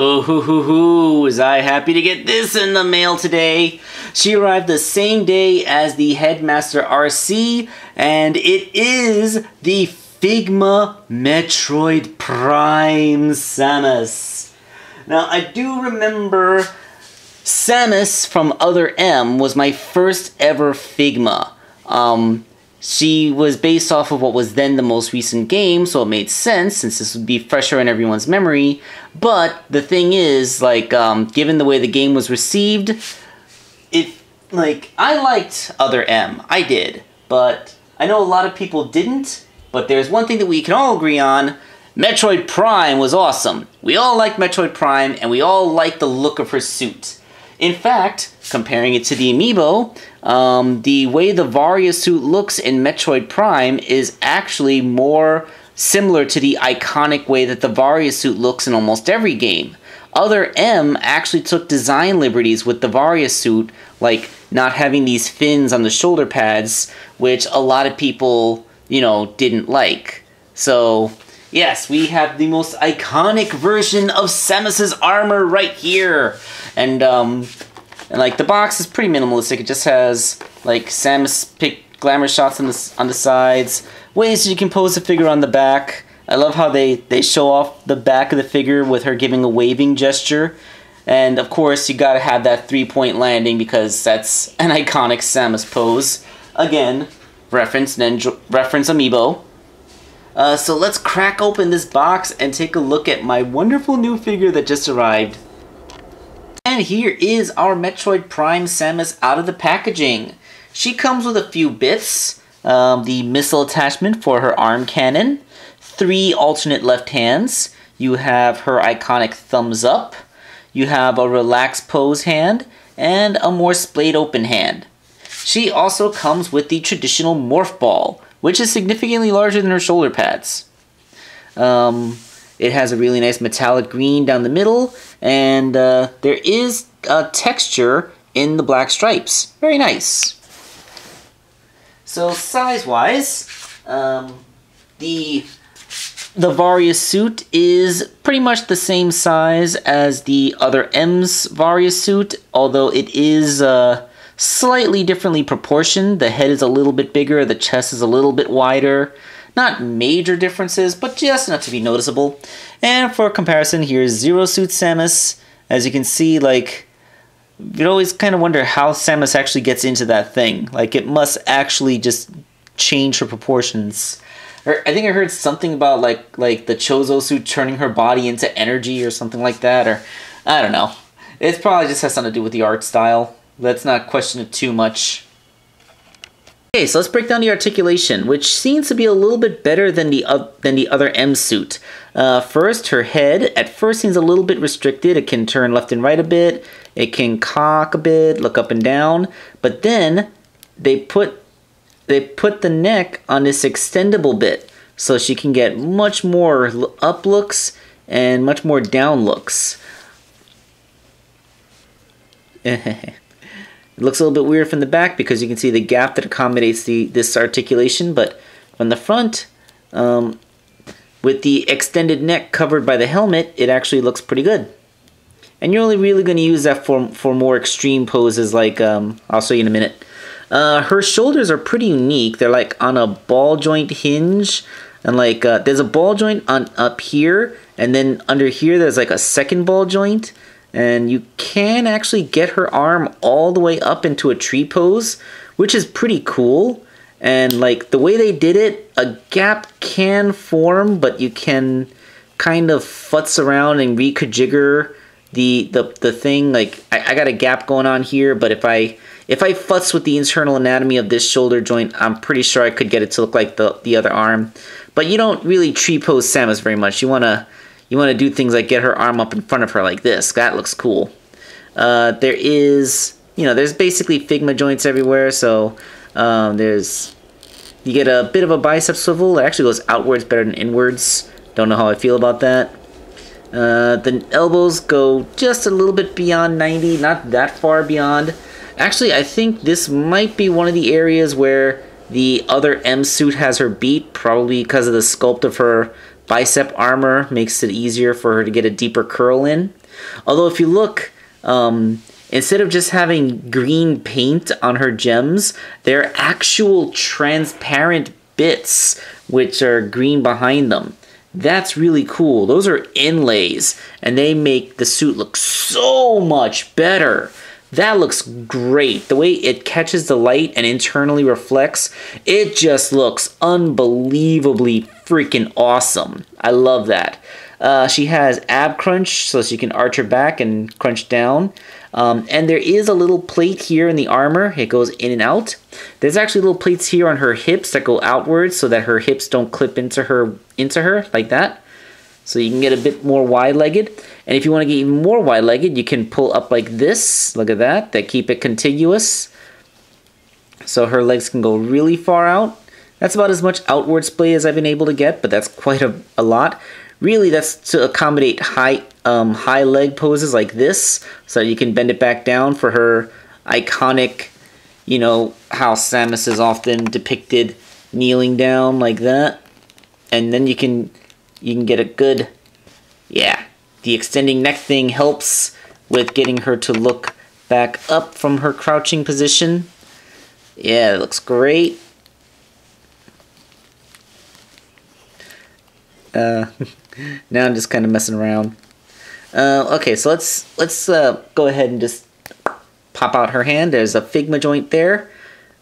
Oh, hoo, hoo, hoo, was I happy to get this in the mail today. She arrived the same day as the Headmaster RC, and it is the Figma Metroid Prime Samus. Now, I do remember Samus from Other M was my first ever Figma. Um, she was based off of what was then the most recent game, so it made sense since this would be fresher in everyone's memory. But the thing is, like, um, given the way the game was received, it like I liked Other M, I did, but I know a lot of people didn't. But there's one thing that we can all agree on: Metroid Prime was awesome. We all like Metroid Prime, and we all like the look of her suit. In fact, comparing it to the amiibo, um, the way the Varia suit looks in Metroid Prime is actually more similar to the iconic way that the Varia suit looks in almost every game. Other M actually took design liberties with the Varia suit, like not having these fins on the shoulder pads, which a lot of people, you know, didn't like. So, yes, we have the most iconic version of Samus's armor right here. And, um, and like the box is pretty minimalistic. It just has like Samus pick glamour shots on the on the sides, ways you can pose the figure on the back. I love how they they show off the back of the figure with her giving a waving gesture. And of course, you gotta have that three point landing because that's an iconic Samus pose. Again, reference Ninja, reference Amiibo. Uh, so let's crack open this box and take a look at my wonderful new figure that just arrived. And here is our Metroid Prime Samus out of the packaging. She comes with a few bits. Um, the missile attachment for her arm cannon, three alternate left hands. You have her iconic thumbs up. You have a relaxed pose hand and a more splayed open hand. She also comes with the traditional morph ball, which is significantly larger than her shoulder pads. Um, it has a really nice metallic green down the middle, and uh, there is a texture in the black stripes. Very nice. So size-wise, um, the the Varia suit is pretty much the same size as the other M's Varia suit, although it is uh, slightly differently proportioned. The head is a little bit bigger, the chest is a little bit wider. Not major differences, but just enough to be noticeable. And for comparison, here's Zero Suit Samus. As you can see, like, you always kind of wonder how Samus actually gets into that thing. Like, it must actually just change her proportions. Or I think I heard something about like like the Chozo suit turning her body into energy or something like that. Or I don't know. It probably just has something to do with the art style. Let's not question it too much. Okay, so let's break down the articulation, which seems to be a little bit better than the uh, than the other M suit. Uh, first, her head at first seems a little bit restricted. It can turn left and right a bit. It can cock a bit, look up and down. But then they put they put the neck on this extendable bit, so she can get much more up looks and much more down looks. It looks a little bit weird from the back because you can see the gap that accommodates the this articulation, but from the front, um, with the extended neck covered by the helmet, it actually looks pretty good. And you're only really going to use that for, for more extreme poses like, um, I'll show you in a minute. Uh, her shoulders are pretty unique. They're like on a ball joint hinge. And like, uh, there's a ball joint on up here. And then under here, there's like a second ball joint and you can actually get her arm all the way up into a tree pose, which is pretty cool. And like the way they did it, a gap can form, but you can kind of futz around and reconfigure the the the thing. Like I, I got a gap going on here, but if I if I futz with the internal anatomy of this shoulder joint, I'm pretty sure I could get it to look like the the other arm. But you don't really tree pose Samus very much. You wanna you want to do things like get her arm up in front of her like this. That looks cool. Uh, there is, you know, there's basically Figma joints everywhere. So um, there's, you get a bit of a bicep swivel. It actually goes outwards better than inwards. Don't know how I feel about that. Uh, the elbows go just a little bit beyond 90, not that far beyond. Actually, I think this might be one of the areas where the other M suit has her beat, probably because of the sculpt of her bicep armor makes it easier for her to get a deeper curl in. Although if you look, um, instead of just having green paint on her gems, they're actual transparent bits which are green behind them. That's really cool. Those are inlays, and they make the suit look so much better. That looks great. The way it catches the light and internally reflects, it just looks unbelievably freaking awesome. I love that. Uh, she has ab crunch, so she can arch her back and crunch down. Um, and there is a little plate here in the armor. It goes in and out. There's actually little plates here on her hips that go outwards so that her hips don't clip into her into her like that. So you can get a bit more wide-legged. And if you want to get even more wide-legged, you can pull up like this. Look at that. That keep it contiguous. So her legs can go really far out. That's about as much outward splay as I've been able to get, but that's quite a, a lot. Really, that's to accommodate high um, high leg poses like this, so you can bend it back down for her iconic, you know, how Samus is often depicted kneeling down like that. And then you can you can get a good, yeah, the extending neck thing helps with getting her to look back up from her crouching position. Yeah, it looks great. Uh, now I'm just kind of messing around. Uh, okay, so let's let's uh, go ahead and just pop out her hand. There's a Figma joint there.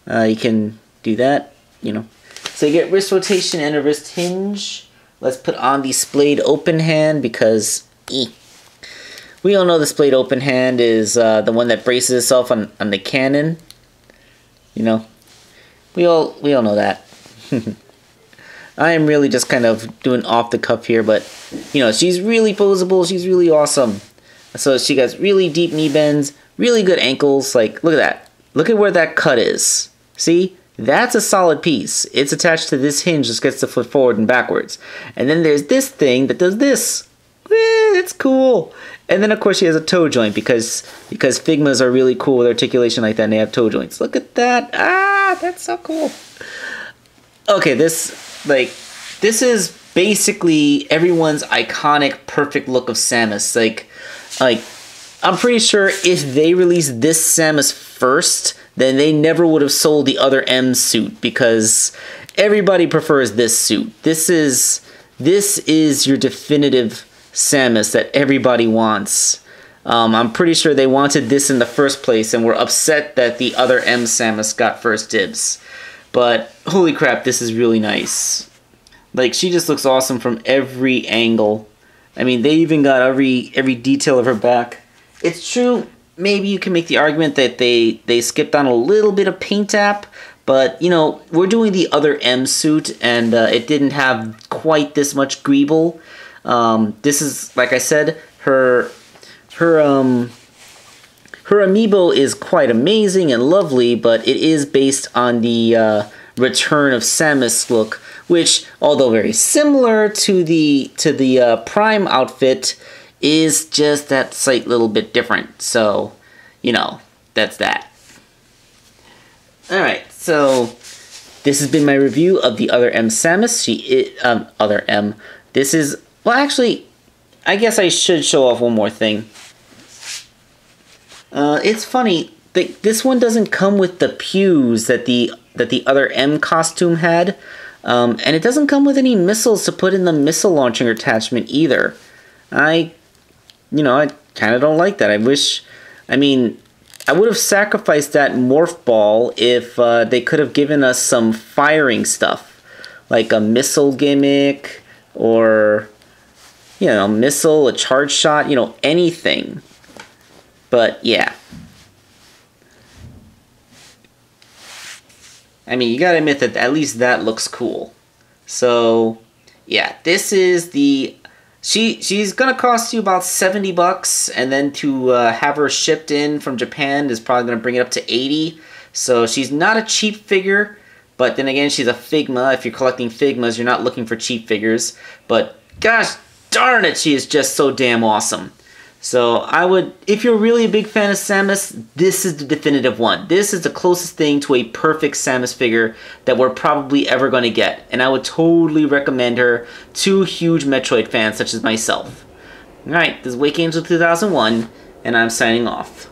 Uh, you can do that, you know. So you get wrist rotation and a wrist hinge. Let's put on the splayed open hand because we all know the splayed open hand is uh, the one that braces itself on, on the cannon. You know, we all we all know that. I am really just kind of doing off the cuff here, but you know, she's really posable. She's really awesome. So she got really deep knee bends, really good ankles. Like, look at that. Look at where that cut is. See? That's a solid piece. It's attached to this hinge that gets the foot forward and backwards. And then there's this thing that does this. Eh, it's cool. And then of course she has a toe joint because because Figmas are really cool with articulation like that and they have toe joints. Look at that. Ah, that's so cool. Okay, this like this is basically everyone's iconic perfect look of Samus. Like like I'm pretty sure if they released this Samus first, then they never would have sold the other M suit because everybody prefers this suit. This is this is your definitive Samus that everybody wants. Um, I'm pretty sure they wanted this in the first place and were upset that the other M Samus got first dibs. But holy crap, this is really nice. Like she just looks awesome from every angle. I mean, they even got every every detail of her back. It's true. Maybe you can make the argument that they they skipped on a little bit of paint app, but you know we're doing the other M suit, and uh, it didn't have quite this much greeble. Um, this is like I said, her her um her amiibo is quite amazing and lovely, but it is based on the uh, Return of Samus look, which, although very similar to the to the uh, Prime outfit, is just that slight little bit different. So, you know, that's that. All right, so this has been my review of the other M Samus. She it, um other M. This is well, actually, I guess I should show off one more thing. Uh, it's funny. That this one doesn't come with the pews that the that the other M costume had. Um, and it doesn't come with any missiles to put in the missile launching attachment either. I, you know, I kind of don't like that. I wish, I mean, I would have sacrificed that morph ball if uh, they could have given us some firing stuff, like a missile gimmick or, you know, missile, a charge shot, you know, anything. But yeah. I mean, you gotta admit that at least that looks cool. So, yeah, this is the she she's gonna cost you about 70 bucks and then to uh, have her shipped in from japan is probably gonna bring it up to 80 so she's not a cheap figure but then again she's a figma if you're collecting figmas you're not looking for cheap figures but gosh darn it, she is just so damn awesome. So I would, if you're really a big fan of Samus, this is the definitive one. This is the closest thing to a perfect Samus figure that we're probably ever going to get. And I would totally recommend her to huge Metroid fans such as myself. Alright, this is Wake Angel 2001, and I'm signing off.